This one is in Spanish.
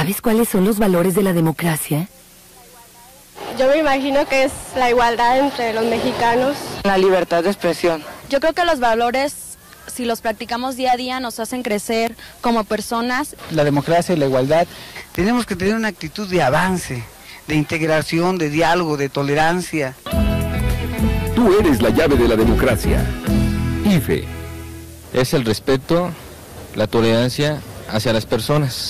¿Sabes cuáles son los valores de la democracia? Yo me imagino que es la igualdad entre los mexicanos. La libertad de expresión. Yo creo que los valores, si los practicamos día a día, nos hacen crecer como personas. La democracia y la igualdad. Tenemos que tener una actitud de avance, de integración, de diálogo, de tolerancia. Tú eres la llave de la democracia. IFE. Es el respeto, la tolerancia hacia las personas.